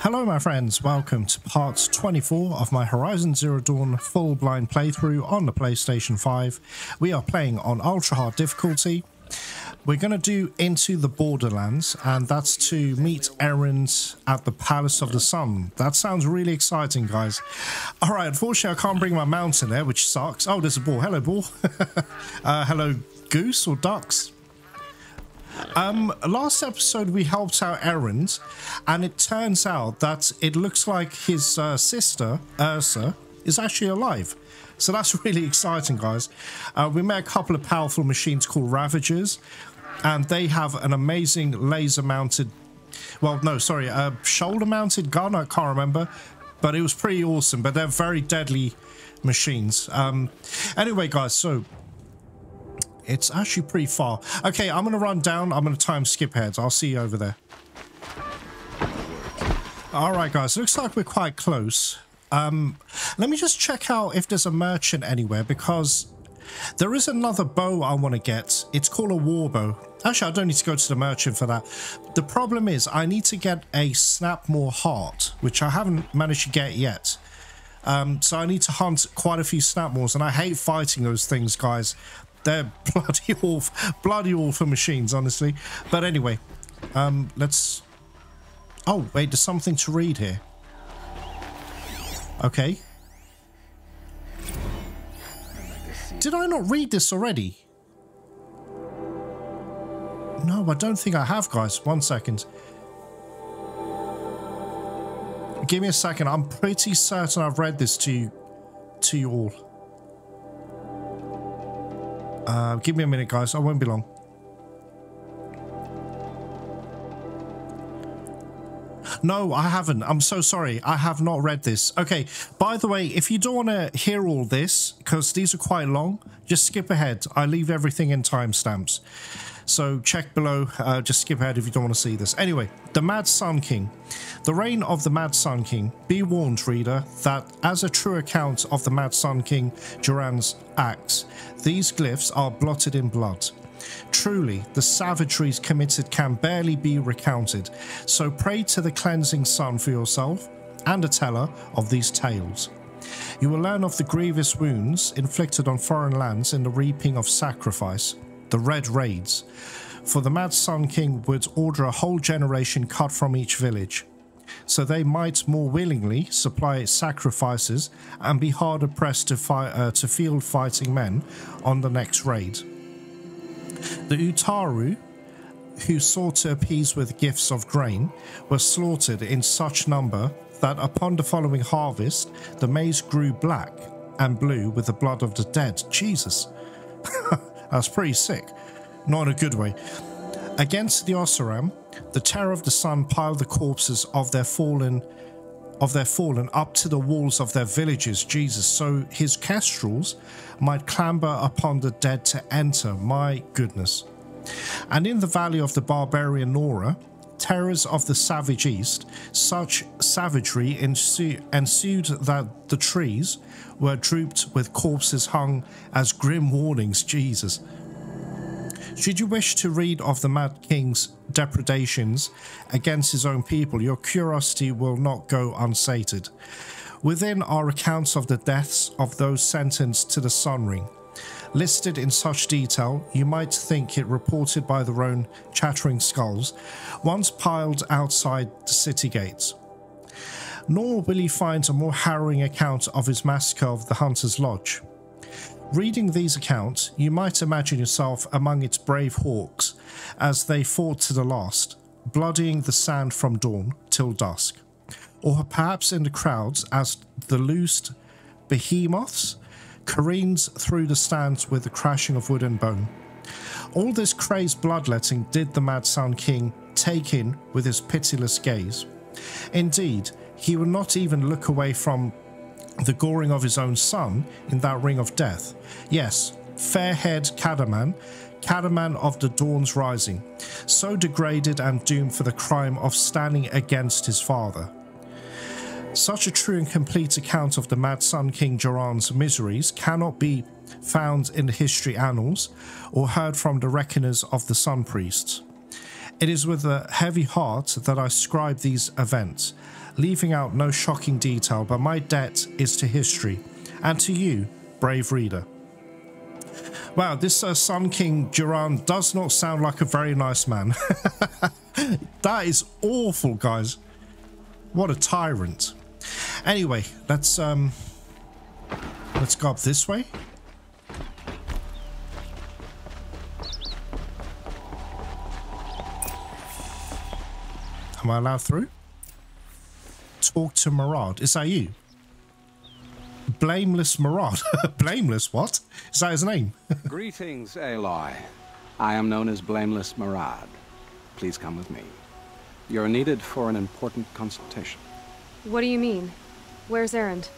Hello my friends, welcome to part 24 of my Horizon Zero Dawn full blind playthrough on the PlayStation 5. We are playing on ultra hard difficulty. We're going to do Into the Borderlands and that's to meet Erend at the Palace of the Sun. That sounds really exciting guys. Alright, unfortunately I can't bring my mountain there which sucks. Oh there's a ball, hello ball. uh, hello goose or ducks. Um, last episode we helped out Erend, and it turns out that it looks like his uh, sister, Ursa, is actually alive. So that's really exciting, guys. Uh, we met a couple of powerful machines called Ravagers, and they have an amazing laser-mounted, well, no, sorry, a shoulder-mounted gun, I can't remember, but it was pretty awesome, but they're very deadly machines. Um, anyway, guys, so it's actually pretty far. Okay, I'm going to run down. I'm going to time skip heads. I'll see you over there. All right, guys. Looks like we're quite close. Um, let me just check out if there's a merchant anywhere because there is another bow I want to get. It's called a war bow. Actually, I don't need to go to the merchant for that. The problem is I need to get a Snapmaw heart, which I haven't managed to get yet. Um, so I need to hunt quite a few Snapmaws, and I hate fighting those things, guys. They're bloody awful, bloody awful machines, honestly. But anyway, um, let's... Oh, wait, there's something to read here. Okay. Did I not read this already? No, I don't think I have, guys. One second. Give me a second. I'm pretty certain I've read this to you, to you all. Uh, give me a minute, guys. I won't be long. No, I haven't. I'm so sorry. I have not read this. Okay, by the way, if you don't want to hear all this, because these are quite long, just skip ahead. I leave everything in timestamps. So check below, uh, just skip ahead if you don't want to see this. Anyway, the Mad Sun King. The reign of the Mad Sun King. Be warned, reader, that as a true account of the Mad Sun King Jiran's acts, these glyphs are blotted in blood. Truly, the savageries committed can barely be recounted, so pray to the cleansing sun for yourself and a teller of these tales. You will learn of the grievous wounds inflicted on foreign lands in the reaping of sacrifice, the Red Raids, for the Mad Sun King would order a whole generation cut from each village, so they might more willingly supply sacrifices and be harder pressed to, uh, to field fighting men on the next raid. The Utaru, who sought to appease with gifts of grain, were slaughtered in such number that upon the following harvest, the maize grew black and blue with the blood of the dead. Jesus. That's pretty sick. Not in a good way. Against the Oseram, the Terror of the Sun piled the corpses of their fallen of their fallen up to the walls of their villages, Jesus, so his kestrels might clamber upon the dead to enter. My goodness. And in the valley of the barbarian Nora, terrors of the savage east, such savagery ensu ensued that the trees were drooped with corpses hung as grim warnings. Jesus. Should you wish to read of the Mad King's depredations against his own people, your curiosity will not go unsated. Within are accounts of the deaths of those sentenced to the Sun Ring. Listed in such detail, you might think it reported by their own chattering skulls, once piled outside the city gates. Nor will you find a more harrowing account of his massacre of the Hunter's Lodge. Reading these accounts, you might imagine yourself among its brave hawks as they fought to the last, bloodying the sand from dawn till dusk. Or perhaps in the crowds as the loosed behemoths careens through the stands with the crashing of wood and bone. All this crazed bloodletting did the Mad Sun King take in with his pitiless gaze. Indeed, he would not even look away from the goring of his own son in that ring of death. Yes, fair-haired Cadaman, Cadaman of the Dawn's Rising, so degraded and doomed for the crime of standing against his father. Such a true and complete account of the Mad Sun King Jiran's miseries cannot be found in the history annals or heard from the reckoners of the Sun Priests. It is with a heavy heart that I scribe these events, leaving out no shocking detail, but my debt is to history and to you, brave reader. Wow, this uh, Sun King Duran does not sound like a very nice man. that is awful, guys. What a tyrant. Anyway, let's um let's go up this way. Am I allowed through? Talk to Marad. Is that you? Blameless Marad. Blameless, what? Is that his name? Greetings, Aloy. I am known as Blameless Marad. Please come with me. You're needed for an important consultation. What do you mean? Where's Erend?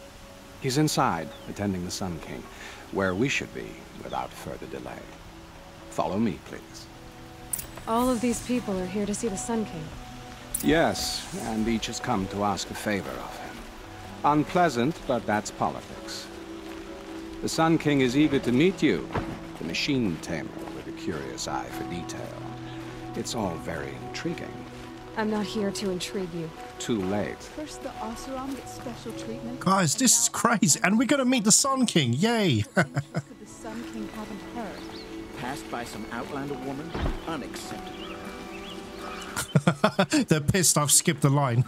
He's inside, attending the Sun King, where we should be without further delay. Follow me, please. All of these people are here to see the Sun King. Yes, and each has come to ask a favor of him. Unpleasant, but that's politics. The Sun King is eager to meet you, the machine tamer with a curious eye for detail. It's all very intriguing. I'm not here to intrigue you. Too late. First, the Oseram gets special treatment. Guys, this is crazy. And we're going to meet the Sun King. Yay. The Sun King haven't heard? Passed by some Outlander woman? Unacceptable. They're pissed I've skipped the line.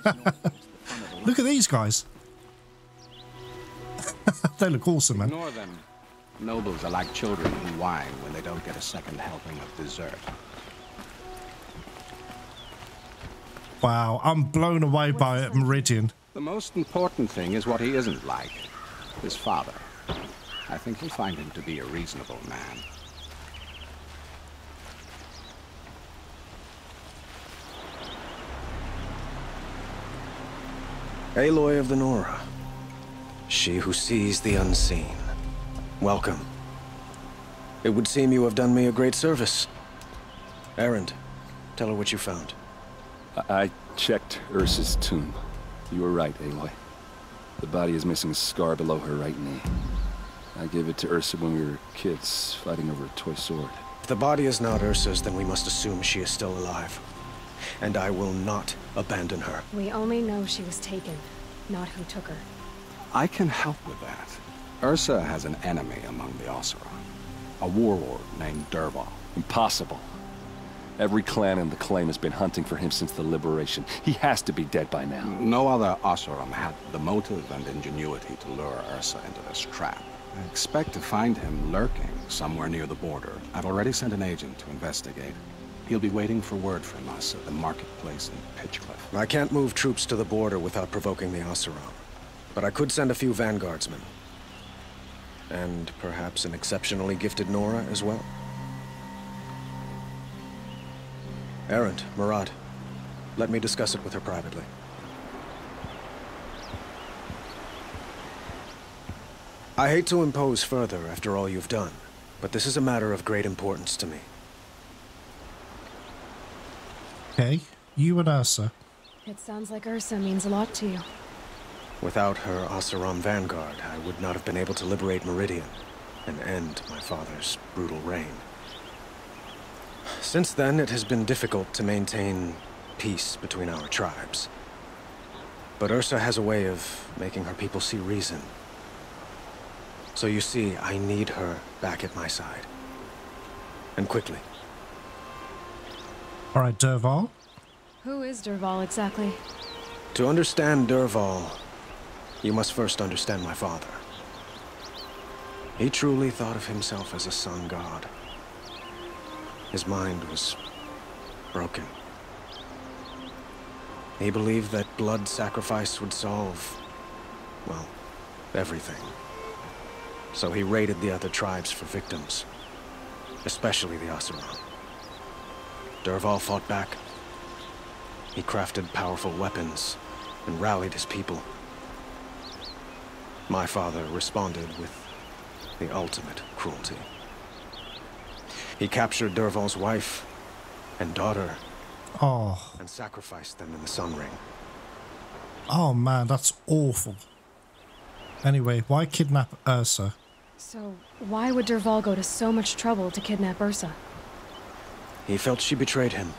look at these guys. they look awesome, man. Ignore them. Nobles are like children who whine when they don't get a second helping of dessert. Wow, I'm blown away by it, Meridian. The most important thing is what he isn't like. His father. I think you'll find him to be a reasonable man. Aloy of the Nora. She who sees the unseen. Welcome. It would seem you have done me a great service. Erend, tell her what you found. I, I checked Ursa's tomb. You were right, Aloy. The body is missing a scar below her right knee. I gave it to Ursa when we were kids, fighting over a toy sword. If the body is not Ursa's, then we must assume she is still alive. And I will not abandon her. We only know she was taken, not who took her. I can help with that. Ursa has an enemy among the Oseram. A warlord named Dervahl. Impossible. Every clan in the claim has been hunting for him since the liberation. He has to be dead by now. No other Oseram had the motive and ingenuity to lure Ursa into this trap. I expect to find him lurking somewhere near the border. I've already sent an agent to investigate. He'll be waiting for word from us at the marketplace in Pitchcliff. I can't move troops to the border without provoking the Oseram. But I could send a few vanguardsmen. And perhaps an exceptionally gifted Nora as well. Erend, Marad, let me discuss it with her privately. I hate to impose further after all you've done, but this is a matter of great importance to me. Okay, you and Ursa. It sounds like Ursa means a lot to you. Without her Oseram vanguard, I would not have been able to liberate Meridian and end my father's brutal reign. Since then, it has been difficult to maintain peace between our tribes. But Ursa has a way of making her people see reason. So you see, I need her back at my side. And quickly. All right, Dervahl. Who is Dervahl exactly? To understand Dervahl, you must first understand my father. He truly thought of himself as a sun god. His mind was broken. He believed that blood sacrifice would solve, well, everything. So he raided the other tribes for victims, especially the Oseram. Dervahl fought back. He crafted powerful weapons and rallied his people. My father responded with the ultimate cruelty. He captured Dervahl's wife and daughter Oh, and sacrificed them in the Sun Ring. oh man, that's awful. Anyway, why kidnap Ursa? So, why would Dervahl go to so much trouble to kidnap Ursa? He felt she betrayed him.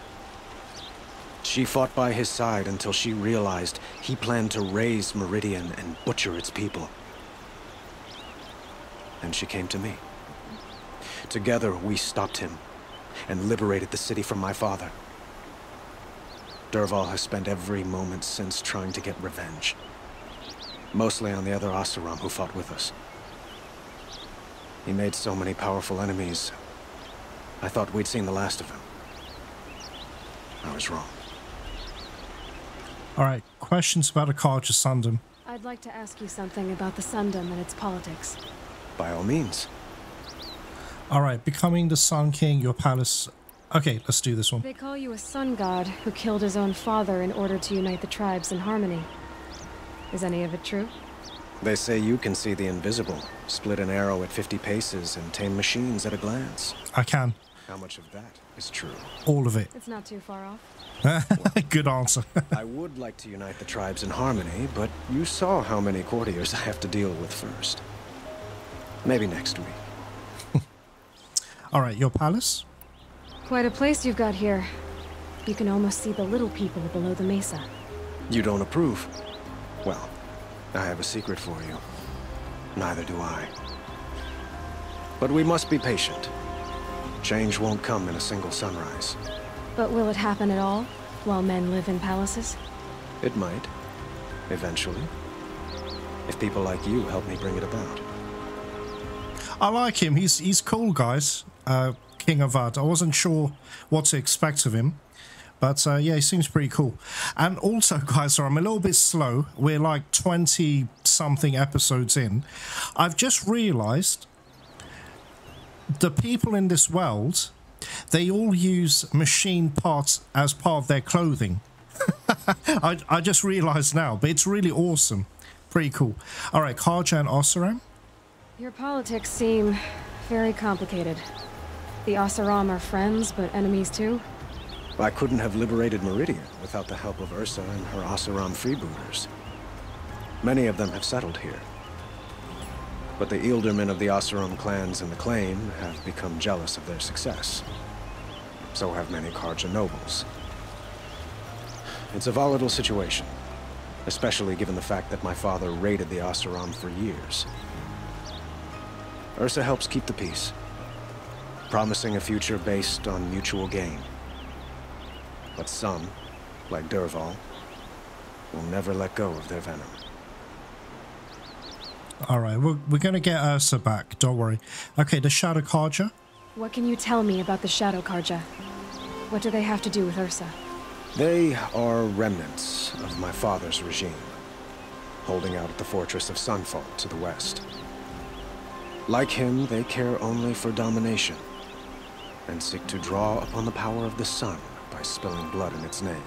She fought by his side until she realized he planned to raise Meridian and butcher its people. And she came to me. Together, we stopped him and liberated the city from my father. Dervahl has spent every moment since trying to get revenge. Mostly on the other Oseram who fought with us. He made so many powerful enemies. I thought we'd seen the last of him. I was wrong. All right, questions about Akarja Sundom. I'd like to ask you something about the Sundom and its politics. By all means. All right, becoming the Sun King, your palace. Okay, let's do this one. They call you a sun god who killed his own father in order to unite the tribes in harmony. Is any of it true? They say you can see the invisible, split an arrow at 50 paces, and tame machines at a glance. I can. How much of that is true? All of it. It's not too far off. Good answer. I would like to unite the tribes in harmony, but you saw how many courtiers I have to deal with first. Maybe next week. All right, your palace? Quite a place you've got here. You can almost see the little people below the mesa. You don't approve? Well, I have a secret for you. Neither do I. But we must be patient. Change won't come in a single sunrise. But will it happen at all, while men live in palaces? It might. Eventually. If people like you help me bring it about. I like him. He's he's cool, guys. Uh, King Avad. I wasn't sure what to expect of him. But uh, yeah, he seems pretty cool. And also, guys, sorry, I'm a little bit slow. We're like 20 something episodes in. I've just realized the people in this world, they all use machine parts as part of their clothing. I, I just realized now, but it's really awesome. Pretty cool. All right, Carja and Oseram. Your politics seem very complicated. The Oseram are friends, but enemies too? I couldn't have liberated Meridian without the help of Ursa and her Oseram freebooters. Many of them have settled here. But the Ealdormen of the Oseram clans in the Claim have become jealous of their success. So have many Carja nobles. It's a volatile situation, especially given the fact that my father raided the Oseram for years. Ursa helps keep the peace, promising a future based on mutual gain. But some, like Dervahl, will never let go of their venom. All right, we're, we're going to get Ursa back. Don't worry. Okay, the Shadow Carja. What can you tell me about the Shadow Carja? What do they have to do with Ursa? They are remnants of my father's regime, holding out at the fortress of Sunfall to the west. Like him, they care only for domination, and seek to draw upon the power of the sun by spilling blood in its name.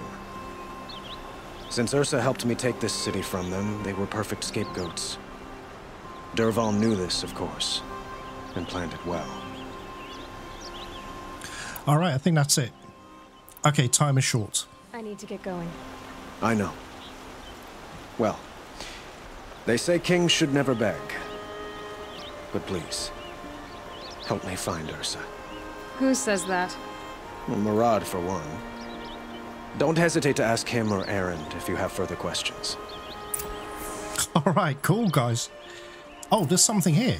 Since Ursa helped me take this city from them, they were perfect scapegoats. Dervahl knew this, of course, and planned it well. All right, I think that's it. Okay, time is short. I need to get going. I know. Well, they say kings should never beg. But please, help me find Ursa. Who says that? Well, Marad, for one. Don't hesitate to ask him or Erend if you have further questions. All right, cool, guys. Oh, there's something here.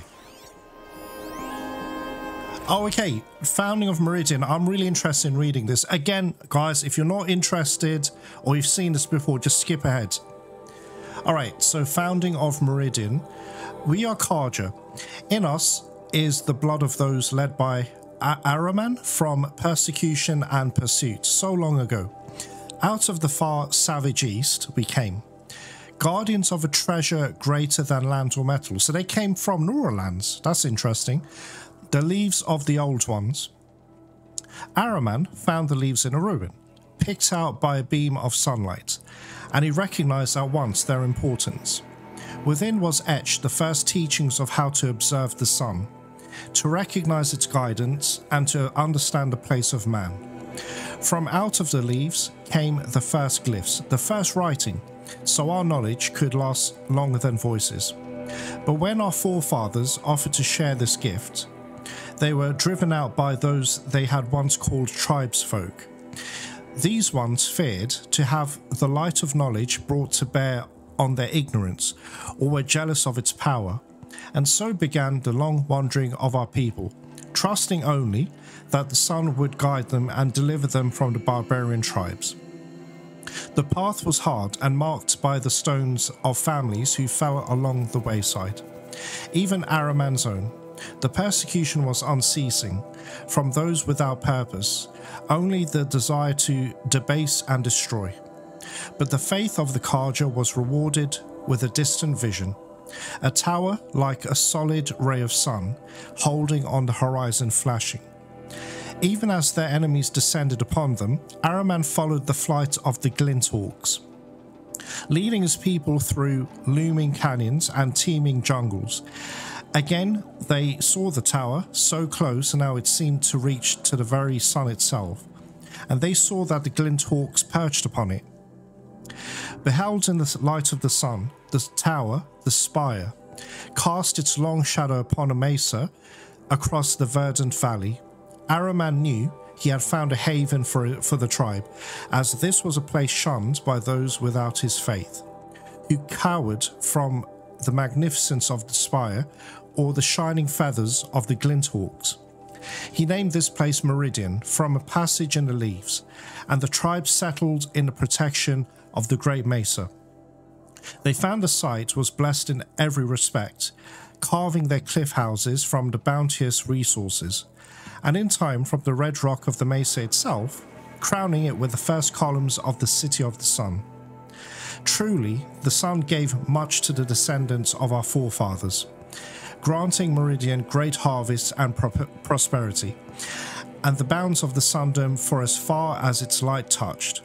Oh, okay. Founding of Meridian. I'm really interested in reading this. Again, guys, if you're not interested or you've seen this before, just skip ahead. All right, so founding of Meridian. We are Carja. In us is the blood of those led by Araman from persecution and pursuit so long ago. Out of the far savage east we came. Guardians of a treasure greater than land or metal. So they came from Noralands. That's interesting. The leaves of the old ones. Araman found the leaves in a ruin, picked out by a beam of sunlight, and he recognized at once their importance. Within was etched the first teachings of how to observe the sun, to recognize its guidance, and to understand the place of man. From out of the leaves came the first glyphs, the first writing, so our knowledge could last longer than voices. But when our forefathers offered to share this gift, they were driven out by those they had once called tribesfolk. These ones feared to have the light of knowledge brought to bear on their ignorance, or were jealous of its power, and so began the long wandering of our people, trusting only that the sun would guide them and deliver them from the barbarian tribes. The path was hard and marked by the stones of families who fell along the wayside. Even Araman's own. The persecution was unceasing from those without purpose, only the desire to debase and destroy. But the faith of the Carja was rewarded with a distant vision. A tower like a solid ray of sun, holding on the horizon flashing. Even as their enemies descended upon them, Araman followed the flight of the Glinthawks, leading his people through looming canyons and teeming jungles. Again, they saw the tower, so close now it seemed to reach to the very sun itself, and they saw that the Glinthawks perched upon it. Beheld in the light of the sun, the tower, the spire, cast its long shadow upon a mesa across the verdant valley. Araman knew he had found a haven for, for the tribe, as this was a place shunned by those without his faith, who cowered from the magnificence of the spire or the shining feathers of the Glinthawks. He named this place Meridian from a passage in the leaves, and the tribe settled in the protection of the great mesa. They found the site was blessed in every respect, carving their cliff houses from the bounteous resources, and in time from the red rock of the mesa itself, crowning it with the first columns of the City of the Sun. Truly, the sun gave much to the descendants of our forefathers, granting Meridian great harvests and pro- prosperity, and the bounds of the sundom for as far as its light touched.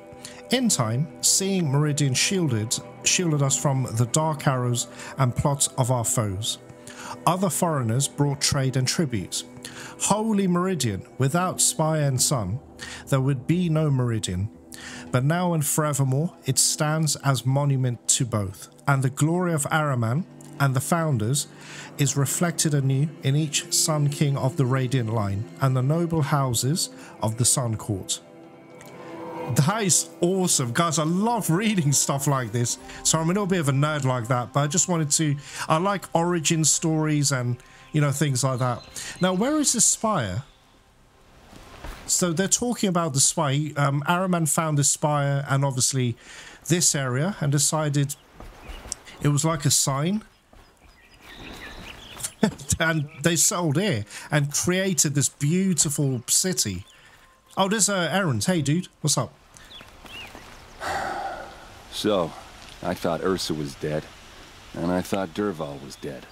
In time, seeing Meridian shielded, shielded us from the dark arrows and plots of our foes. Other foreigners brought trade and tribute. Holy Meridian, without spire and sun, there would be no Meridian. But now and forevermore, it stands as monument to both, and the glory of Araman and the founders is reflected anew in each Sun King of the Radiant line and the noble houses of the Sun Court. That is awesome, guys. I love reading stuff like this. So I'm a little bit of a nerd like that, but I just wanted to. I like origin stories and you know things like that. Now, where is the spire? So they're talking about the spire. Um, Araman found the spire and obviously this area and decided it was like a sign. and they sold here and created this beautiful city. Oh, there's uh, Erend. Hey, dude. What's up? So, I thought Ursa was dead, and I thought Dervahl was dead.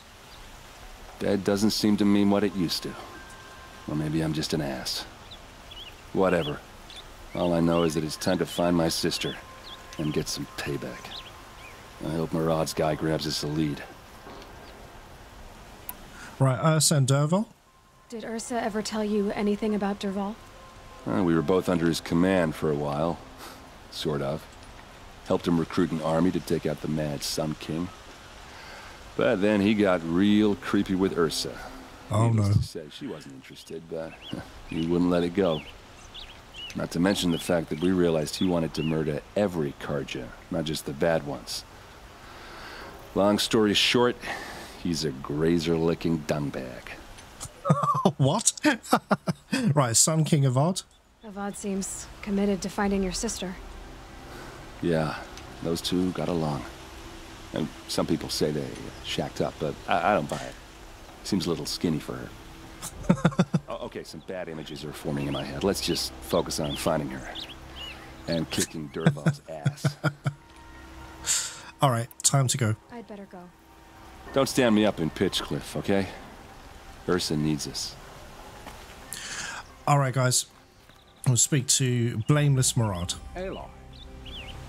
Dead doesn't seem to mean what it used to. Or maybe I'm just an ass. Whatever. All I know is that it's time to find my sister and get some payback. I hope Marad's guy grabs us a lead. Right, Ursa and Dervahl? Did Ursa ever tell you anything about Dervahl? Uh, we were both under his command for a while. Sort of. Helped him recruit an army to take out the Mad Sun King. But then he got real creepy with Ursa. Oh, Needless no. To say, she wasn't interested, but he wouldn't let it go. Not to mention the fact that we realized he wanted to murder every Carja, not just the bad ones. Long story short, he's a grazer-licking dungbag. what? right, Sun King of Odd? Avad seems committed to finding your sister. Yeah, those two got along. And some people say they shacked up, but I, I don't buy it. Seems a little skinny for her. oh, okay, some bad images are forming in my head. Let's just focus on finding her. And kicking Dervahl's ass. All right, time to go. I'd better go. Don't stand me up in Pitchcliff, okay? Ursa needs us. All right, guys. We'll speak to Blameless Marad. Aloy,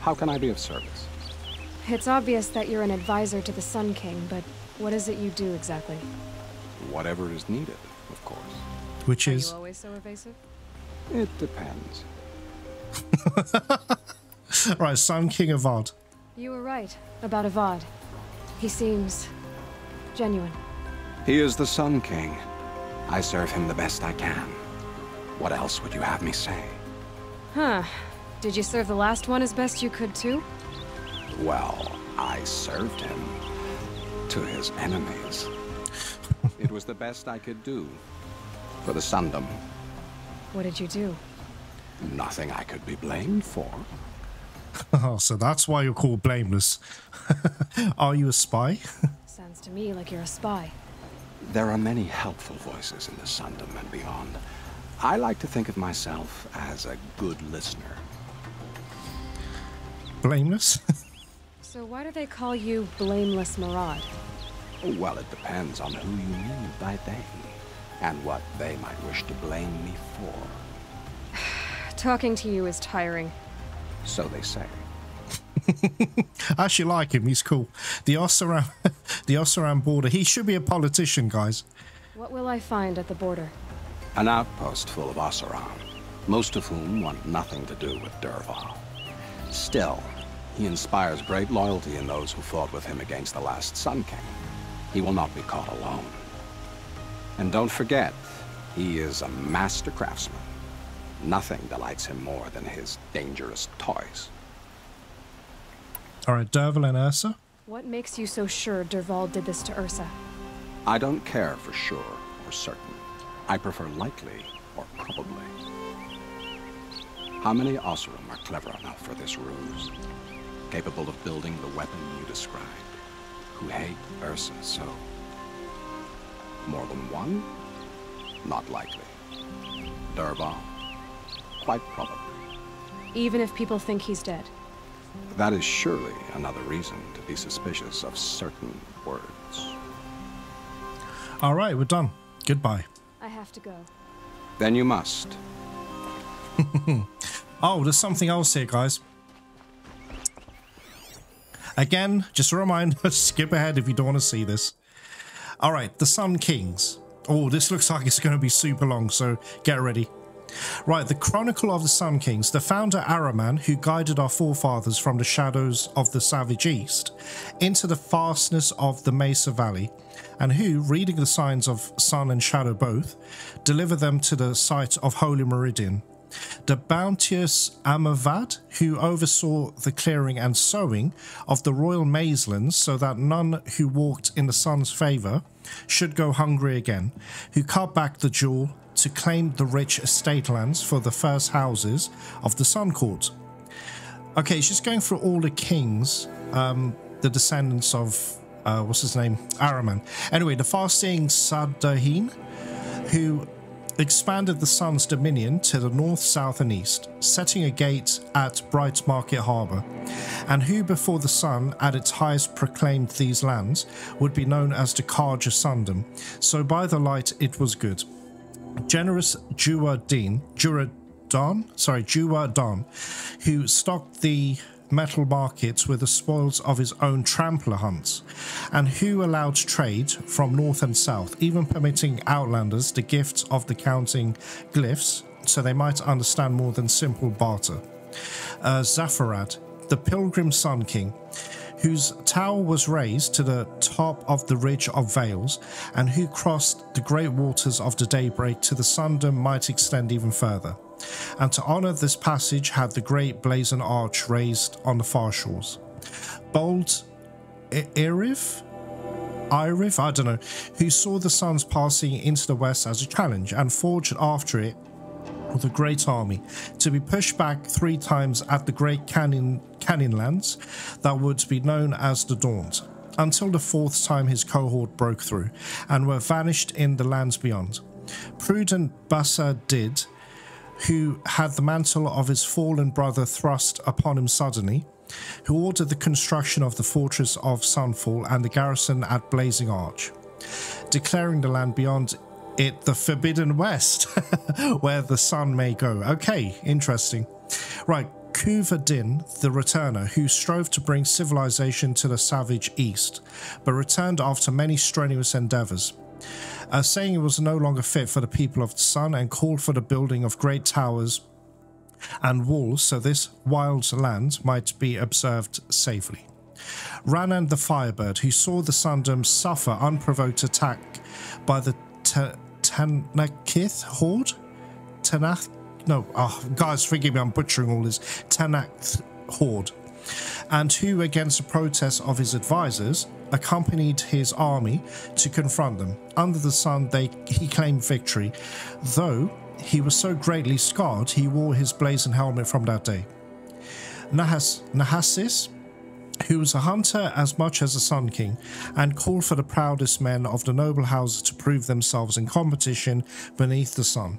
how can I be of service? It's obvious that you're an advisor to the Sun King, but what is it you do exactly? Whatever is needed, of course. Which Are is you always so evasive? It depends. All right, Sun King Avad. You were right about Avad. He seems genuine. He is the Sun King. I serve him the best I can. What else would you have me say? Huh. Did you serve the last one as best you could too? Well, I served him to his enemies. it was the best I could do for the Sundom. What did you do? Nothing I could be blamed for. Oh, so that's why you're called blameless. Are you a spy? Sounds to me like you're a spy. There are many helpful voices in the Sundom and beyond. I like to think of myself as a good listener. blameless? So why do they call you Blameless Marad? Well, it depends on who you mean by they, and what they might wish to blame me for. Talking to you is tiring. So they say. I actually like him. He's cool. The Oseram, the Oseram border. He should be a politician, guys. What will I find at the border? An outpost full of Oseram, most of whom want nothing to do with Dervahl. Still, he inspires great loyalty in those who fought with him against the last Sun King. He will not be caught alone. And don't forget, he is a master craftsman. Nothing delights him more than his dangerous toys. All right, Dervahl and Ursa. What makes you so sure Dervahl did this to Ursa? I don't care for sure or certain. I prefer likely or probably. How many Oseram are clever enough for this ruse? Capable of building the weapon you described? Who hate Ursa so? More than one? Not likely. Dervahl? Quite probably. Even if people think he's dead. That is surely another reason to be suspicious of certain words. All right, we're done. Goodbye. I have to go. Then you must. Oh, there's something else here, guys. Again, just a reminder, skip ahead if you don't want to see this. All right, the Sun Kings. Oh, this looks like it's going to be super long, so get ready. Right, the Chronicle of the Sun Kings, the founder Araman, who guided our forefathers from the shadows of the Savage East into the fastness of the Mesa Valley, and who, reading the signs of sun and shadow both, delivered them to the site of Holy Meridian. The bounteous Amavad, who oversaw the clearing and sowing of the royal maizelands so that none who walked in the sun's favour should go hungry again, who cut back the jewel to claim the rich estate lands for the first houses of the Sun Court. Okay, she's going through all the kings, um, the descendants of uh, what's his name, Araman. Anyway, the far-seeing Sadahin, who expanded the sun's dominion to the north, south, and east, setting a gate at Bright Market Harbour, and who before the sun at its highest proclaimed these lands would be known as the Carja Sundom. So by the light it was good. Generous Juadin, Juradon, sorry, Juadon, who stocked the metal markets with the spoils of his own trampler hunts, and who allowed trade from north and south, even permitting outlanders the gift of the counting glyphs so they might understand more than simple barter. Uh, Zafarad, the pilgrim sun king, whose tower was raised to the top of the ridge of Vales, and who crossed the great waters of the daybreak to the Sundom might extend even further. And to honour this passage had the great blazon arch raised on the far shores. Bold I- Iriv? Iriv? I don't know, who saw the suns passing into the west as a challenge and forged after it with a great army to be pushed back three times at the great canyon, canyon lands that would be known as the Daunt, until the fourth time his cohort broke through and were vanished in the lands beyond. Prudent Bassa did, who had the mantle of his fallen brother thrust upon him suddenly, who ordered the construction of the fortress of Sunfall and the garrison at Blazing Arch, declaring the land beyond it the Forbidden West, where the sun may go. Okay, interesting. Right, Kuva Din, the returner, who strove to bring civilization to the savage East, but returned after many strenuous endeavors. Uh, saying it was no longer fit for the people of the sun and called for the building of great towers and walls so this wild land might be observed safely. Ranan the Firebird, who saw the Sundom suffer unprovoked attack by the Tanakith horde, Tanakh, no, oh, guys, forgive me, I'm butchering all this. Tenakth horde. And who, against the protests of his advisors, accompanied his army to confront them. Under the sun, they he claimed victory, though he was so greatly scarred he wore his blazoned helmet from that day. Nahas, Nahasis, who was a hunter as much as a Sun King, and called for the proudest men of the noble houses to prove themselves in competition beneath the sun.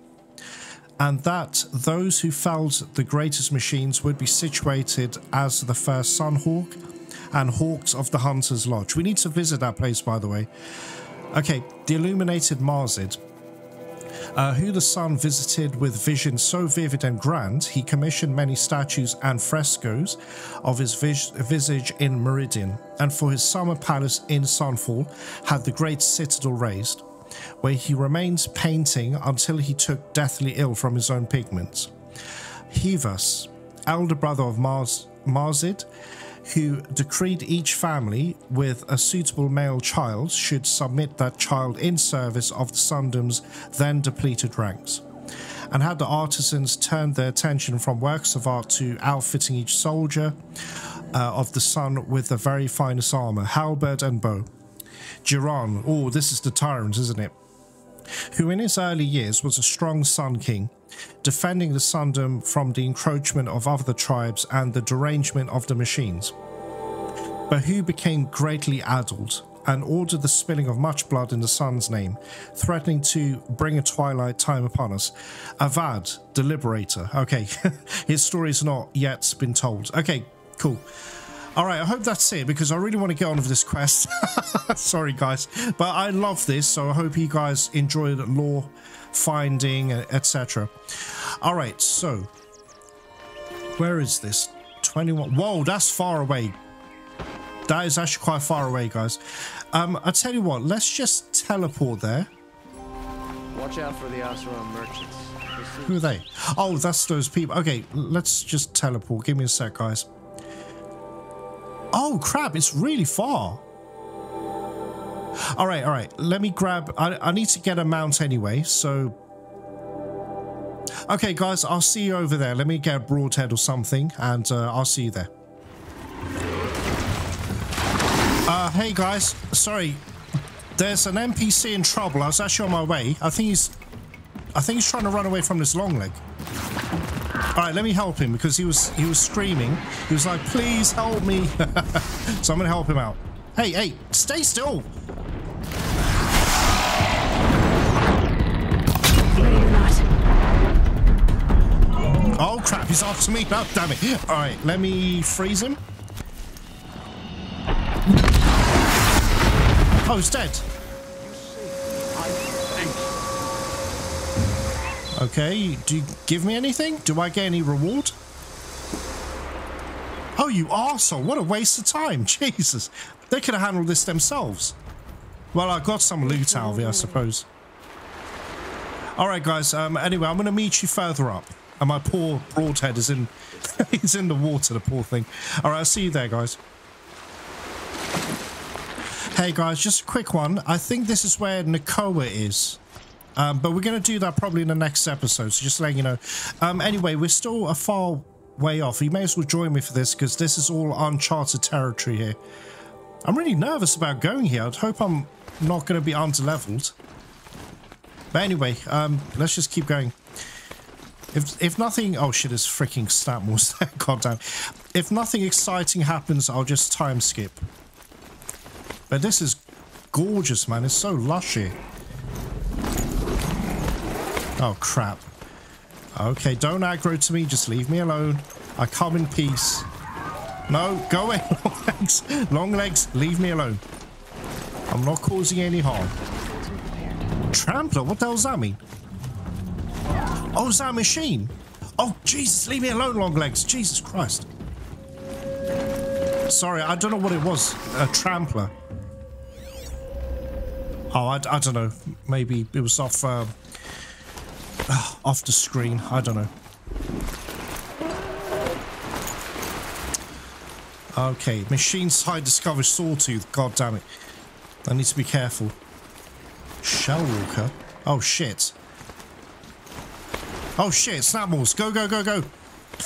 And that those who felled the greatest machines would be situated as the first Sun Hawk and Hawks of the Hunter's Lodge. We need to visit that place, by the way. Okay, the illuminated Marzid uh, who the sun visited with vision so vivid and grand, he commissioned many statues and frescoes of his vis visage in Meridian, and for his summer palace in Sunfall had the great citadel raised, where he remained painting until he took deathly ill from his own pigments. Hevas, elder brother of Mars Marzid, who decreed each family with a suitable male child should submit that child in service of the Sundom's then depleted ranks, and had the artisans turned their attention from works of art to outfitting each soldier uh, of the sun with the very finest armor, halberd and bow. Jiran, oh, this is the tyrant, isn't it? Who in his early years was a strong Sun King, defending the Sundom from the encroachment of other tribes and the derangement of the machines. But who became greatly addled and ordered the spilling of much blood in the sun's name, threatening to bring a twilight time upon us. Avad, the liberator. Okay, his story's not yet been told. Okay, cool. All right, I hope that's it because I really want to get on with this quest. Sorry, guys, but I love this, so I hope you guys enjoyed lore finding, etc. All right, so where is this? 21. Whoa, that's far away. That is actually quite far away, guys. Um, I tell you what, let's just teleport there. Watch out for the Oseram merchants. Who are they? Oh, that's those people. Okay, let's just teleport. Give me a sec, guys. Oh, crap, it's really far. All right, all right. Let me grab... I, I need to get a mount anyway, so... Okay, guys, I'll see you over there. Let me get a broadhead or something, and uh, I'll see you there. Uh, hey, guys. Sorry. There's an NPC in trouble. I was actually on my way. I think he's... I think he's trying to run away from this long leg. All right, let me help him because he was he was screaming. He was like, "Please help me!" so I'm gonna help him out. Hey, hey, stay still. He's after me. Oh, damn it. All right, let me freeze him. Oh, he's dead. Okay, do you give me anything? Do I get any reward? Oh, you arsehole. What a waste of time. Jesus. They could have handled this themselves. Well, I got some loot out of it, I suppose. Alright, guys. Um, anyway, I'm going to meet you further up. And my poor broadhead is in... he's in the water, the poor thing. Alright, I'll see you there, guys. Hey, guys, just a quick one. I think this is where Nakoa is. Um, but we're going to do that probably in the next episode, so just letting you know. Um, anyway, we're still a far way off. You may as well join me for this, because this is all uncharted territory here. I'm really nervous about going here. I'd hope I'm not going to be underleveled. But anyway, um, let's just keep going. If, if nothing... Oh shit, it's freaking stat there. God damn. If nothing exciting happens, I'll just time skip. But this is gorgeous, man. It's so lushy. Oh, crap. Okay, don't aggro to me. Just leave me alone. I come in peace. No, go away, long legs. Long legs, leave me alone. I'm not causing any harm. Trampler? What the hell does that mean? Oh, is that a machine? Oh, Jesus, leave me alone, long legs. Jesus Christ. Sorry, I don't know what it was. A trampler. Oh, I, I don't know. Maybe it was off... Uh, off the screen. I don't know. Okay, machine side discovers sawtooth. God damn it. I need to be careful. Shell walker. Oh shit. Oh shit, Snapmaws. Go, go, go, go.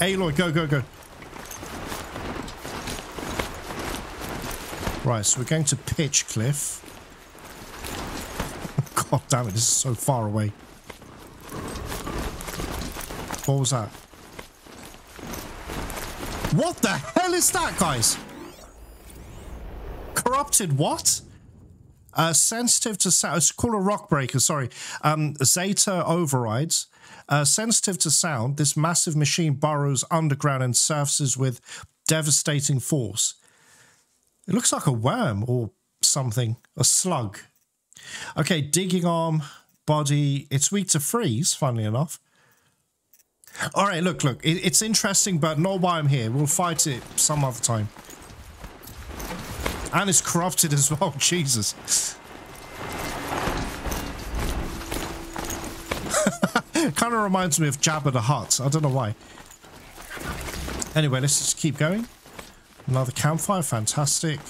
Aloy, go, go, go. Right, so we're going to Pitch Cliff. God damn it, this is so far away. What was that? What the hell is that, guys? Corrupted what? Uh, sensitive to sound. It's called a rock breaker, sorry. Um, Zeta overrides. Uh, sensitive to sound, this massive machine burrows underground and surfaces with devastating force. It looks like a worm or something, a slug. Okay, digging arm, body. It's weak to freeze, funnily enough. All right, look, look. It, it's interesting, but not why I'm here. We'll fight it some other time. And it's corrupted as well. Jesus. kind of reminds me of Jabba the Hutt. I don't know why. Anyway, let's just keep going. Another campfire. Fantastic.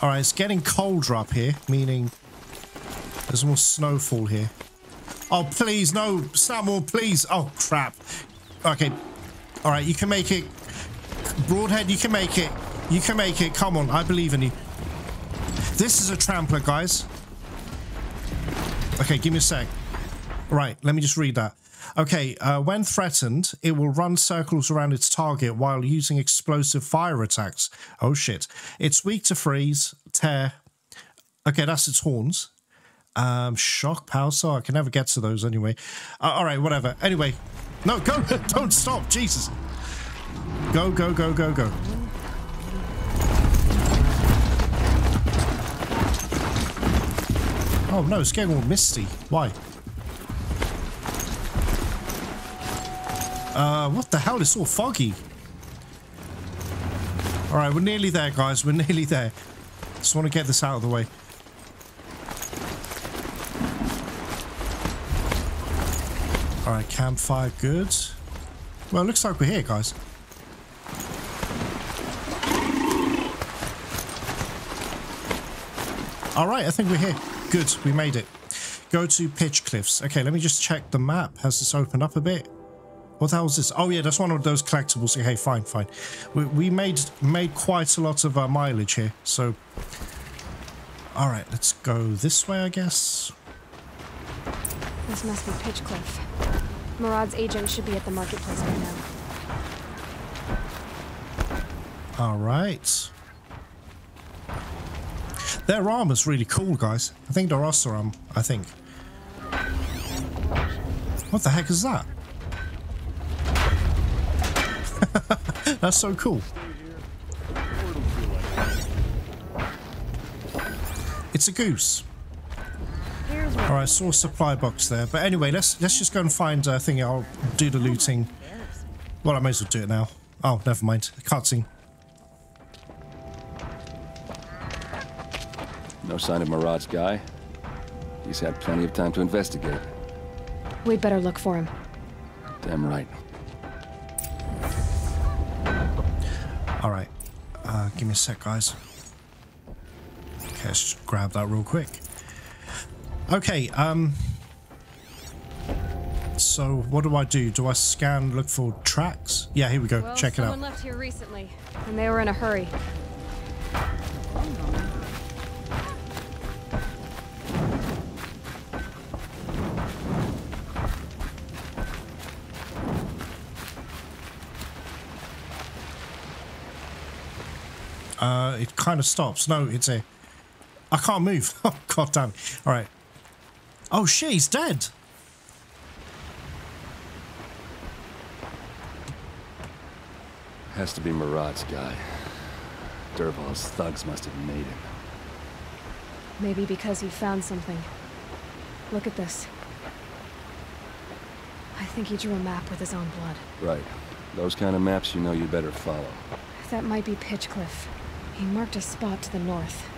Alright, it's getting colder up here, meaning there's more snowfall here. Oh, please, no. Samuel, please. Oh, crap. Okay. Alright, you can make it. Broadhead, you can make it. You can make it. Come on, I believe in you. This is a trampler, guys. Okay, give me a sec. Right, let me just read that. Okay, uh, when threatened, it will run circles around its target while using explosive fire attacks. Oh shit. It's weak to freeze, tear. Okay, that's its horns. Um, shock, power, so I can never get to those anyway. Uh, all right, whatever. Anyway, no, go, don't stop, Jesus. Go, go, go, go, go. Oh no, it's getting all misty. Why? Uh, what the hell? It's all foggy. Alright, we're nearly there, guys. We're nearly there. Just want to get this out of the way. Alright, campfire, good. Well, it looks like we're here, guys. Alright, I think we're here. Good, we made it. Go to Pitch Cliffs. Okay, let me just check the map. Has this opened up a bit? What the hell is this? Oh yeah, that's one of those collectibles. Okay, fine, fine. We, we made made quite a lot of uh, mileage here, so... Alright, let's go this way, I guess. This must be Pitch Cliff. Marad's agent should be at the marketplace by now. Alright. Their armor's really cool, guys. I think they're Oseram, um, I think. What the heck is that? That's so cool. It's a goose. All right, saw a supply box there. But anyway, let's let's just go and find uh, a thing. I'll do the looting. Well, I may as well do it now. Oh, never mind. Cutscene. No sign of Marad's guy. He's had plenty of time to investigate. We'd better look for him. Damn right. All right. Uh, give me a sec, guys. Okay, let's just grab that real quick. Okay, um... So, what do I do? Do I scan, look for tracks? Yeah, here we go. Well, Check it out. someone left here recently, and they were in a hurry. Kind of stops. No, it's a... I can't move. Oh, god damn. All right. Oh, shit, he's dead. Has to be Marad's guy. Dervahl's thugs must have made him. Maybe because he found something. Look at this. I think he drew a map with his own blood. Right. Those kind of maps you know you better follow. That might be Pitchcliff. He marked a spot to the north.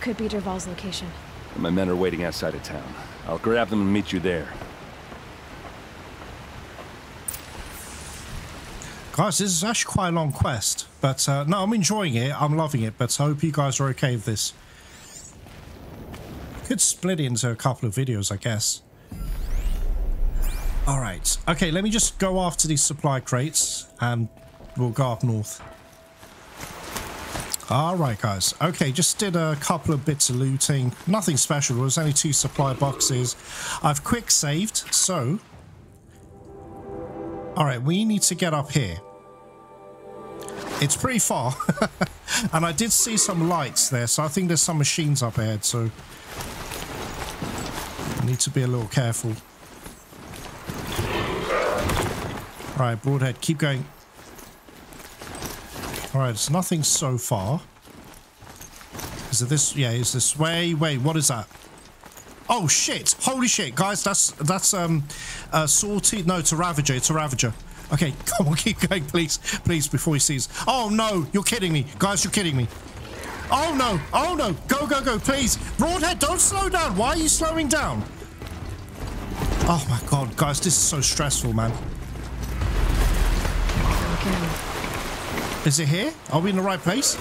Could be Dervahl's location. My men are waiting outside of town. I'll grab them and meet you there. Guys, this is actually quite a long quest. But, uh, no, I'm enjoying it. I'm loving it. But I hope you guys are okay with this. Could split into a couple of videos, I guess. All right. Okay, let me just go after these supply crates and we'll go up north. All right, guys. Okay, just did a couple of bits of looting. Nothing special. There was only two supply boxes. I've quick saved, so... All right, we need to get up here. It's pretty far. and I did see some lights there, so I think there's some machines up ahead, so... Need to be a little careful. All right, Broadhead, keep going. All right, it's nothing so far. Is it this? Yeah, is this way? Wait, what is that? Oh shit! Holy shit, guys! That's that's um, uh, salty. No, it's a ravager. It's a ravager. Okay, come on, keep going, please, please, before he sees. Oh no, you're kidding me, guys! You're kidding me. Oh no! Oh no! Go, go, go! Please, Broadhead, don't slow down. Why are you slowing down? Oh my god, guys, this is so stressful, man. Again. Is it here? Are we in the right place?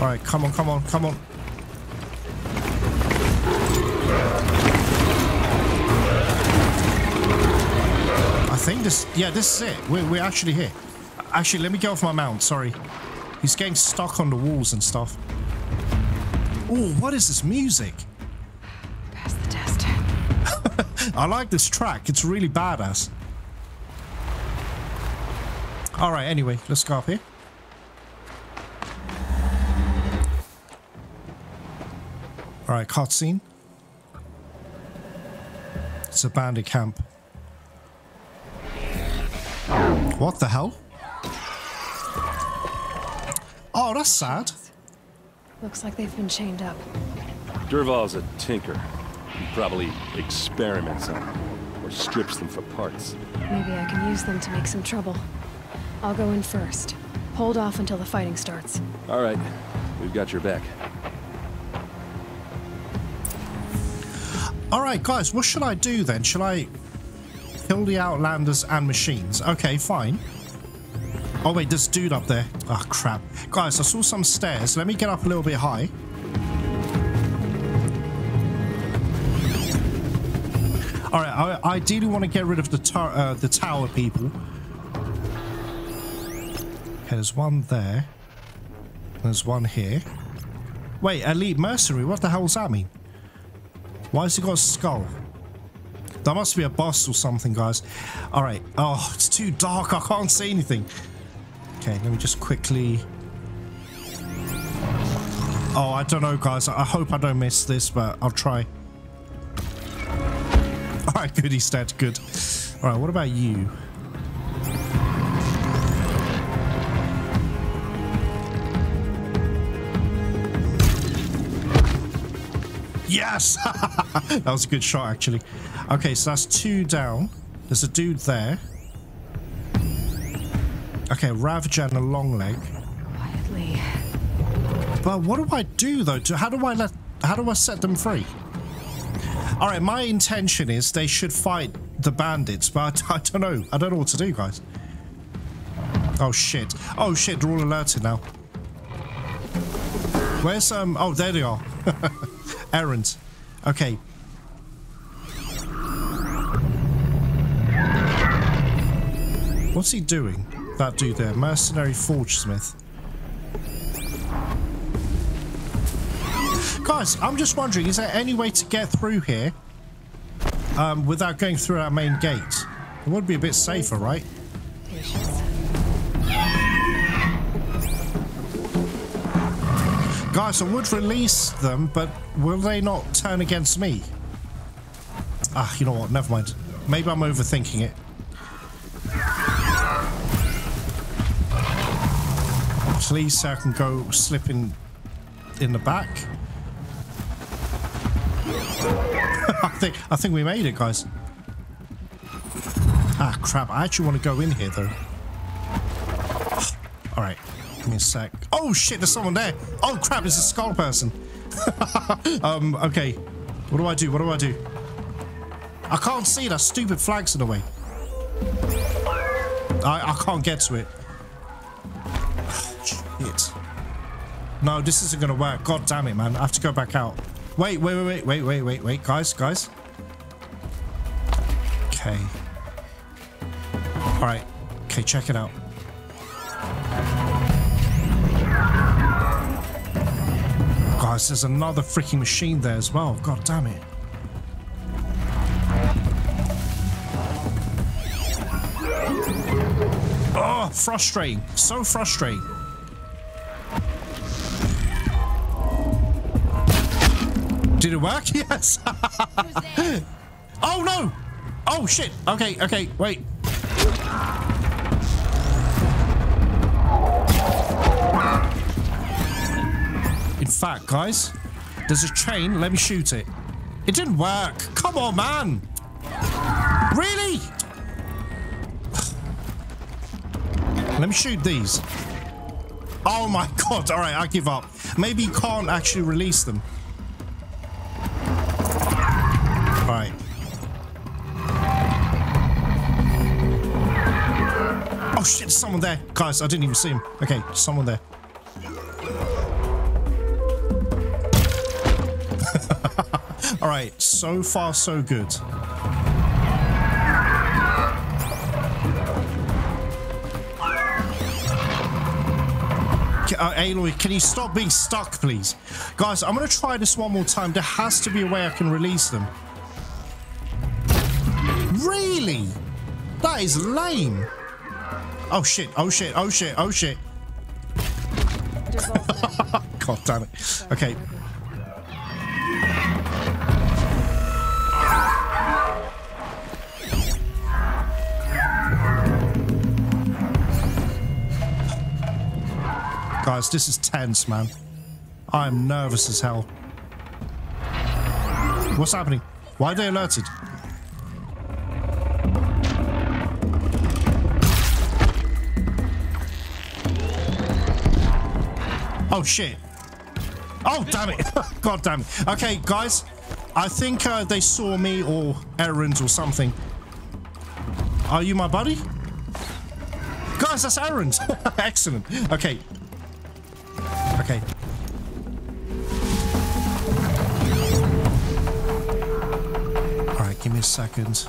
All right, come on, come on, come on. I think this, yeah, this is it. We're, we're actually here. Actually, let me get off my mount, sorry. He's getting stuck on the walls and stuff. Oh, what is this music? Pass the test. I like this track. It's really badass. All right, anyway, let's go up here. All right, cutscene. It's a bandit camp. What the hell? Oh, that's sad. Looks like they've been chained up. Dervahl's a tinker. He probably experiments on them, or strips them for parts. Maybe I can use them to make some trouble. I'll go in first. Hold off until the fighting starts. All right, we've got your back. All right, guys, what should I do then? Should I kill the Outlanders and machines? Okay, fine. Oh, wait, this dude up there. Oh, crap. Guys, I saw some stairs. Let me get up a little bit high. All right, I ideally want to get rid of the, uh, the tower people. Okay, there's one there. There's one here. Wait, Elite Mercenary, what the hell does that mean? Why has he got a skull? That must be a boss or something, guys. All right. Oh, it's too dark. I can't see anything. Okay, let me just quickly... Oh, I don't know, guys. I hope I don't miss this, but I'll try. All right, good. He's dead. Good. All right, what about you? Yes! that was a good shot, actually. Okay, so that's two down. There's a dude there. Okay, Ravager and a long leg. Quietly. But what do I do, though? To, how do I let... How do I set them free? All right, my intention is they should fight the bandits, but I, I don't know. I don't know what to do, guys. Oh, shit. Oh, shit, they're all alerted now. Where's, um... Oh, there they are. Erend. Okay. What's he doing? That dude there. Mercenary Forge Smith. Guys, I'm just wondering, is there any way to get through here um, without going through our main gate? It would be a bit safer, right? Patience. Guys, I would release them, but will they not turn against me? Ah, you know what? Never mind. Maybe I'm overthinking it. Please, so I can go slipping in, the back. I think I think we made it, guys. Ah, crap! I actually want to go in here, though. All right, me a sec. Oh shit! There's someone there. Oh crap! It's a skull person. um. Okay. What do I do? What do I do? I can't see. That stupid flag's in the way. I I can't get to it. Shit. No, this isn't gonna work. God damn it, man! I have to go back out. Wait, wait, wait, wait, wait, wait, wait, wait, guys, guys. Okay. All right. Okay, check it out. There's another freaking machine there as well. God damn it. Oh, frustrating. So frustrating. Did it work? Yes. oh no! Oh shit. Okay, okay, wait. Fact, guys, there's a chain. Let me shoot it. It didn't work. Come on, man. Really? Let me shoot these. Oh my god. All right, I give up. Maybe you can't actually release them. All right. Oh shit, someone there. Guys, I didn't even see him. Okay, someone there. All right, so far so good. Uh, Aloy, can you stop being stuck, please? Guys, I'm going to try this one more time. There has to be a way I can release them. Really? That is lame. Oh shit, oh shit, oh shit, oh shit. God damn it. Okay. Guys, this is tense, man. I'm nervous as hell. What's happening? Why are they alerted? Oh shit. Oh damn it. God damn it. Okay, guys. I think uh, they saw me or Erend's or something. Are you my buddy? Guys, that's Erend's. Excellent. Okay. Okay. Alright, give me a second.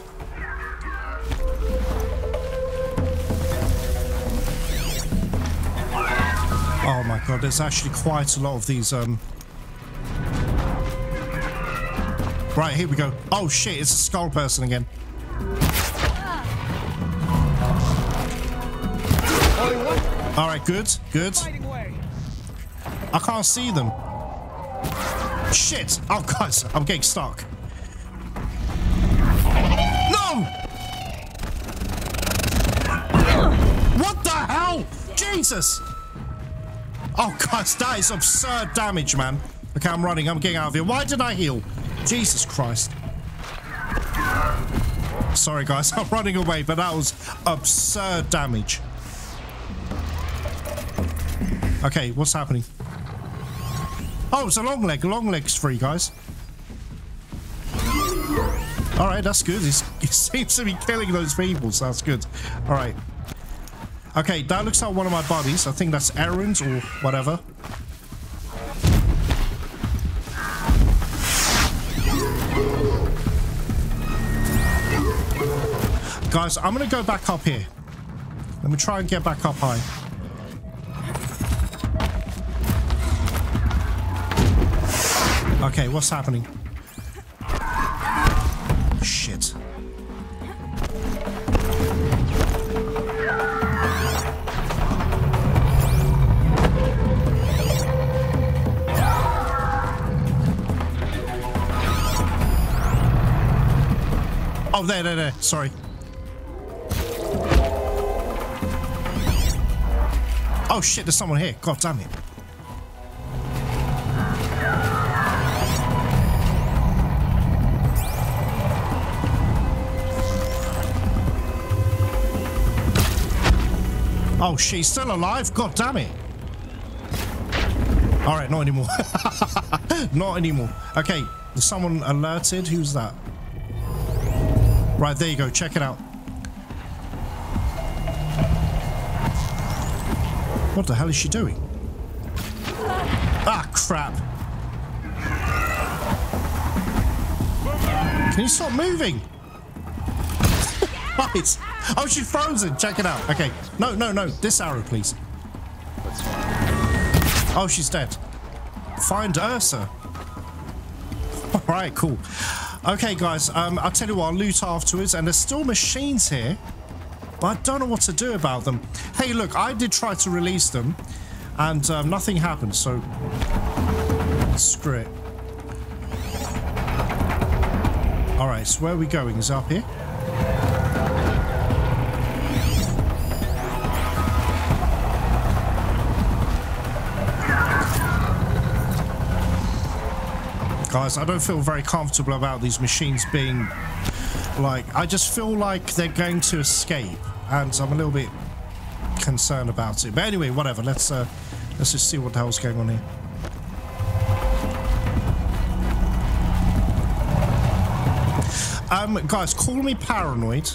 Oh my god, there's actually quite a lot of these, um... Right, here we go. Oh shit, it's a skull person again. Alright, good, good. I can't see them. Shit! Oh, god, I'm getting stuck. No! What the hell? Jesus! Oh, god, that is absurd damage, man. Okay, I'm running. I'm getting out of here. Why did I heal? Jesus Christ. Sorry, guys. I'm running away, but that was absurd damage. Okay, what's happening? Oh, it's a long leg. Long leg's free, guys. All right, that's good. He's, he seems to be killing those people, so that's good. All right. Okay, that looks like one of my buddies. I think that's Erend's or whatever. Guys, I'm going to go back up here. Let me try and get back up high. Okay, what's happening? Shit. Oh, there, there, there. Sorry. Oh shit, there's someone here. God damn it. Oh, she's still alive? God damn it. Alright, not anymore. not anymore. Okay, someone alerted. Who's that? Right, there you go. Check it out. What the hell is she doing? Ah, crap. Can you stop moving? right. Oh, she's frozen. Check it out. Okay. No, no, no. This arrow, please. Oh, she's dead. Find Ersa. All right, cool. Okay, guys. Um, I'll tell you what. I'll loot afterwards, and there's still machines here, but I don't know what to do about them. Hey, look, I did try to release them, and um, nothing happened. So screw it. All right. So where are we going? Is up here? Guys. I don't feel very comfortable about these machines being like, I just feel like they're going to escape and I'm a little bit concerned about it. But anyway, whatever. Let's uh, let's just see what the hell's going on here. Um, guys, call me paranoid.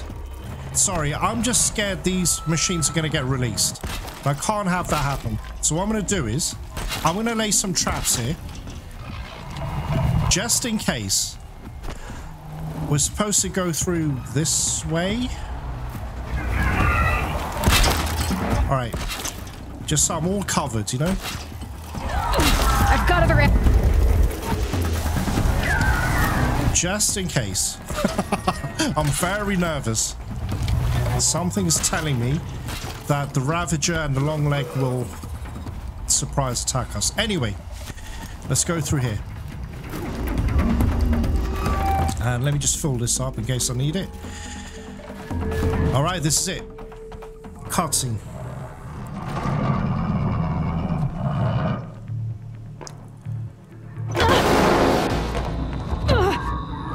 Sorry, I'm just scared these machines are going to get released. I can't have that happen. So what I'm going to do is, I'm going to lay some traps here just in case. We're supposed to go through this way. All right. Just so I'm all covered, you know? I've got other... Just in case. I'm very nervous. Something's telling me that the Ravager and the Long Leg will surprise attack us. Anyway, let's go through here. And let me just fill this up in case I need it. All right, this is it. Cutscene.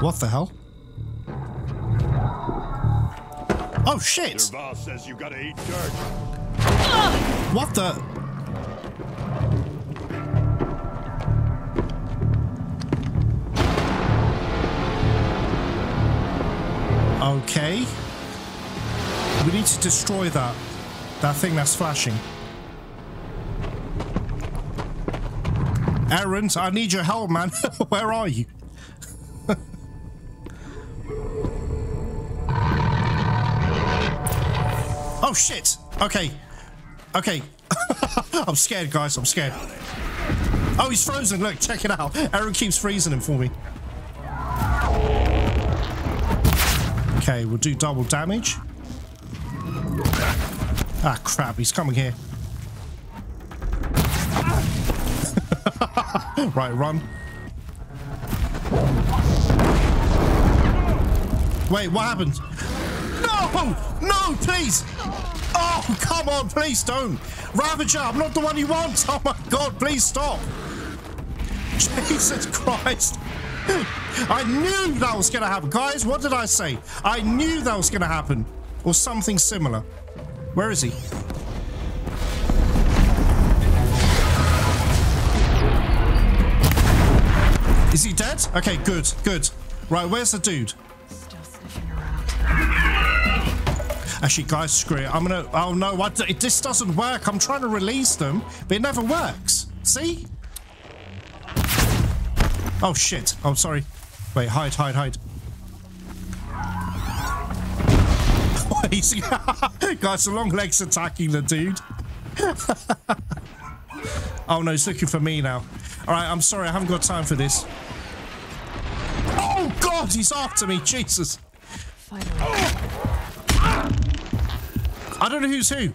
What the hell? Oh shit! Says you gotta eat dirt. What the? Okay. We need to destroy that. That thing that's flashing. Erend, I need your help, man. Where are you? oh, shit. Okay. Okay. I'm scared, guys. I'm scared. Oh, he's frozen. Look, check it out. Erend keeps freezing him for me. Okay, we'll do double damage. Ah, crap, he's coming here. right, run. Wait, what happened? No! No, please! Oh, come on, please don't! Ravager, I'm not the one you want! Oh my god, please stop! Jesus Christ! I knew that was going to happen. Guys, what did I say? I knew that was going to happen. Or something similar. Where is he? Is he dead? Okay, good, good. Right, where's the dude? Still sniffing around. Actually, guys, screw it. I'm gonna... Oh, no, what? It, this doesn't work. I'm trying to release them, but it never works. See? Oh, shit. Oh, sorry. Wait, hide, hide, hide. He's, guys, the long legs attacking the dude. oh no, he's looking for me now. All right, I'm sorry, I haven't got time for this. Oh God, he's after me, Jesus. Finally. I don't know who's who.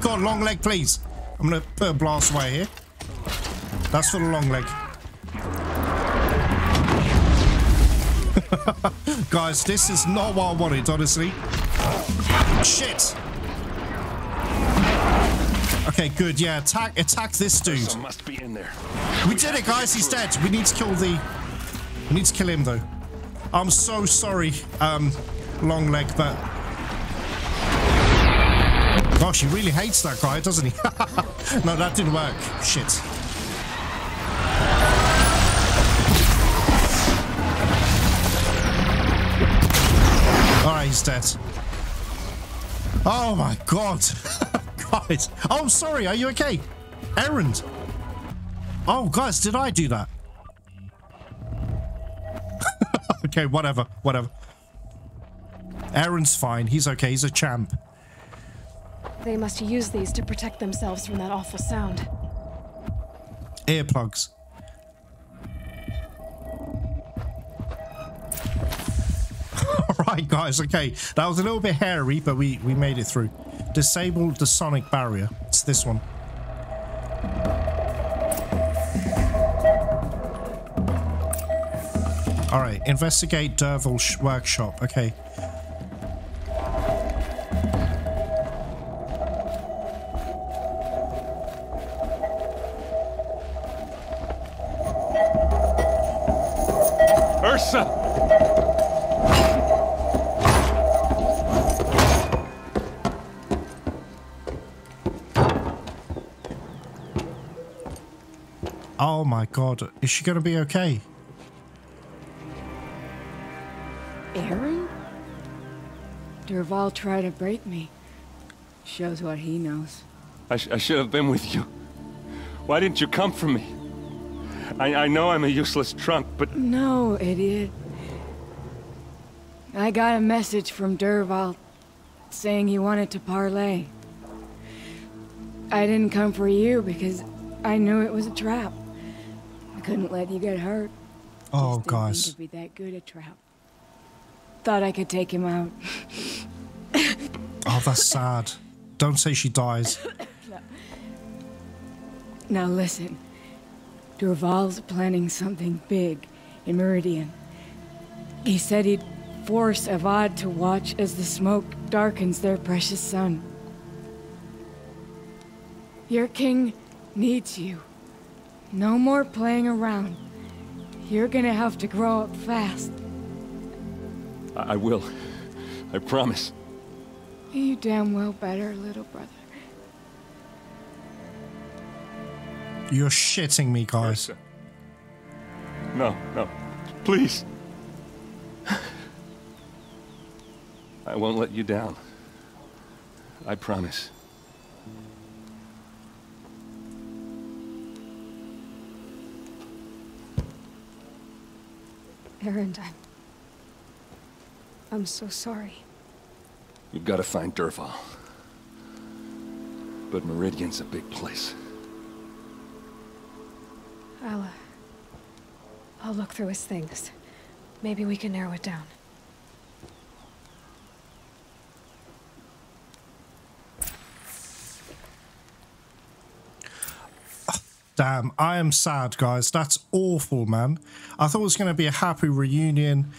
God, long leg, please. I'm gonna put a blast away here. That's for the long leg. Guys, this is not what I wanted, honestly. Shit. Okay, good. Yeah, attack attack this dude. Must be in there. We did it, guys. He's dead. We need to kill the... We need to kill him, though. I'm so sorry, um, long leg, but... Gosh, he really hates that guy, doesn't he? no, that didn't work. Shit. Alright, he's dead. Oh my god. Guys. Oh, sorry. Are you okay? Erend. Oh, guys, did I do that? okay, whatever, whatever. Erend's fine. He's okay. He's a champ. They must use these to protect themselves from that awful sound. Earplugs. All right, guys. Okay, that was a little bit hairy, but we we made it through. Disable the sonic barrier. It's this one. All right, investigate Dervahl's workshop. Okay. God, is she gonna be okay? Erend? Dervahl tried to break me. Shows what he knows. I, sh I should have been with you. Why didn't you come for me? I, I know I'm a useless trunk, but No, idiot. I got a message from Dervahl saying he wanted to parlay. I didn't come for you because I knew it was a trap. I couldn't let you get hurt. Oh, Just think it'd be that good a trap. Thought I could take him out. Oh, that's sad. Don't say she dies. Now listen. Dervahl's planning something big in Meridian. He said he'd force Avad to watch as the smoke darkens their precious sun. Your king needs you. No more playing around. You're gonna have to grow up fast. I, I will. I promise. You damn well better, little brother. You're shitting me, guys. Ersa. No, no. Please. I won't let you down. I promise. Erend, I'm... I'm so sorry. You've got to find Dervahl. But Meridian's a big place. I'll, uh, I'll look through his things. Maybe we can narrow it down. Damn, I am sad, guys. That's awful, man. I thought it was going to be a happy reunion.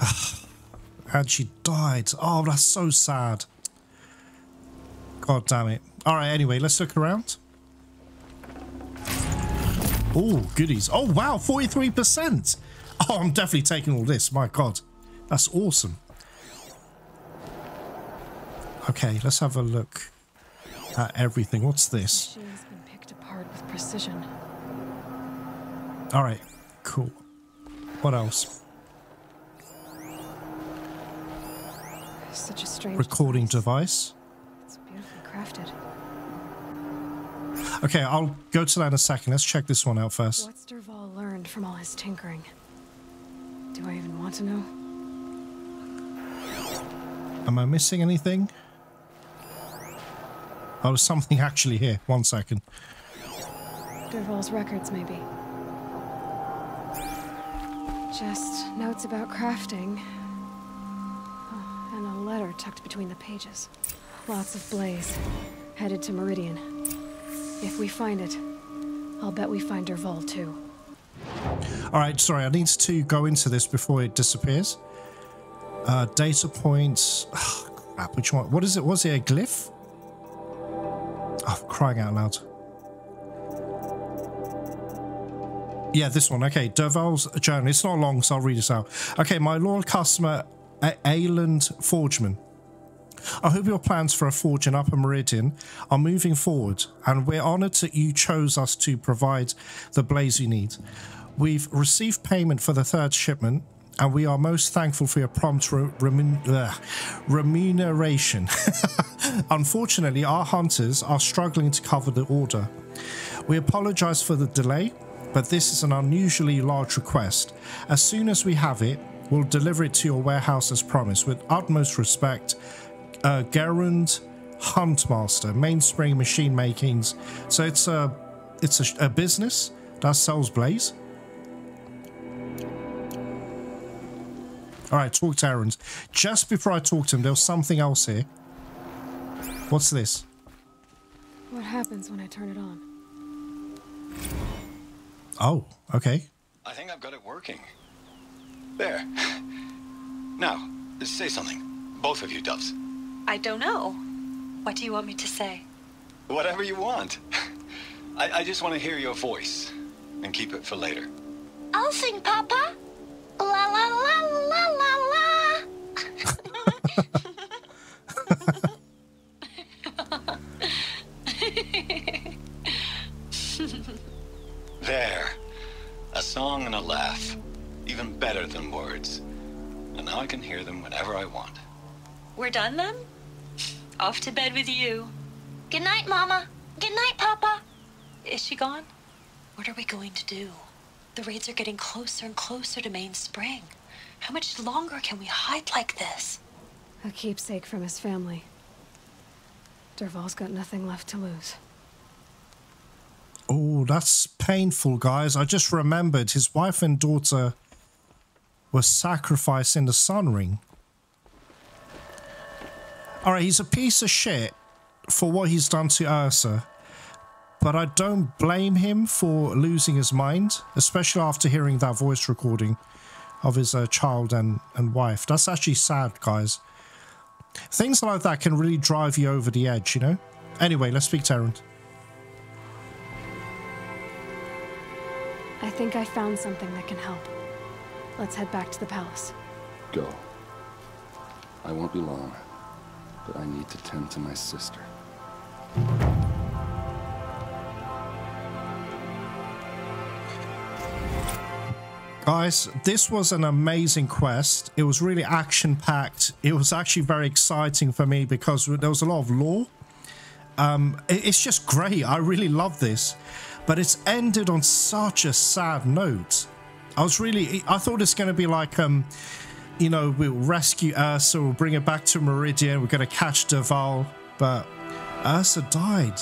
and she died. Oh, that's so sad. God damn it. All right, anyway, let's look around. Oh, goodies. Oh, wow, 43%. Oh, I'm definitely taking all this. My God. That's awesome. Okay, let's have a look at everything. What's this? Machine's been picked apart with precision. All right, cool. What else? Such a strange Recording device. device. It's beautifully crafted. Okay, I'll go to that in a second. Let's check this one out first. What's Dervahl learned from all his tinkering? Do I even want to know? Am I missing anything? Oh, something actually here. One second. Dervahl's records, maybe. Just notes about crafting. Oh, and a letter tucked between the pages. Lots of blaze. Headed to Meridian. If we find it, I'll bet we find Dervahl too. All right, sorry, I need to go into this before it disappears. Uh, data points. Ah, crap, which one? What is it? Was it a glyph? Oh, crying out loud. Yeah, this one. Okay, Dervahl's journal. It's not long, so I'll read this out. Okay, my loyal customer, Ayland Forgeman. I hope your plans for a forge in Upper Meridian are moving forward, and we're honored that you chose us to provide the blaze you need. We've received payment for the third shipment, and we are most thankful for your prompt re remun uh, remuneration. Unfortunately, our hunters are struggling to cover the order. We apologize for the delay, but this is an unusually large request. As soon as we have it, we'll deliver it to your warehouse as promised. With utmost respect, uh, Gerund Huntmaster, Mainspring Machine Makings. So it's a, it's a, a business that sells Blaze. All right, talk to Erend's. Just before I talk to him, there was something else here. What's this? What happens when I turn it on? Oh, okay. I think I've got it working. There. Now, say something. Both of you, Doves. I don't know. What do you want me to say? Whatever you want. I, I just want to hear your voice. And keep it for later. I'll sing, Papa. La la la la la la. there. A song and a laugh. Even better than words. And now I can hear them whenever I want. We're done then? Off to bed with you. Good night, Mama. Good night, Papa. Is she gone? What are we going to do? The raids are getting closer and closer to Mainspring. How much longer can we hide like this? A keepsake from his family. Dervahl's got nothing left to lose. Oh, that's painful, guys. I just remembered his wife and daughter were sacrificed in the Sun Ring. Alright, he's a piece of shit for what he's done to Ersa. But I don't blame him for losing his mind, especially after hearing that voice recording of his uh, child and, and wife. That's actually sad, guys. Things like that can really drive you over the edge, you know? Anyway, let's speak to Erend. I think I found something that can help. Let's head back to the palace. Go. I won't be long, but I need to tend to my sister. Guys, this was an amazing quest. It was really action-packed. It was actually very exciting for me because there was a lot of lore. Um, it's just great. I really love this. But it's ended on such a sad note. I was really... I thought it's going to be like... um, you know, we'll rescue Ersa, we'll bring her back to Meridian, we're going to catch Dervahl, but Ersa died.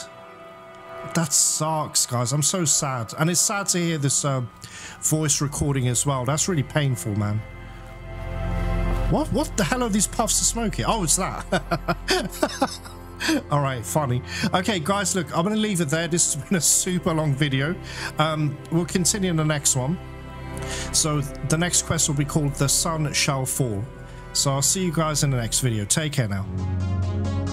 That sucks, guys. I'm so sad. And it's sad to hear this uh, voice recording as well. That's really painful, man. What What the hell are these puffs of smoke here? Oh, it's that. All right, funny. Okay, guys, look, I'm going to leave it there. This has been a super long video. Um, we'll continue in the next one. So the next quest will be called The Sun Shall Fall. So I'll see you guys in the next video. Take care now.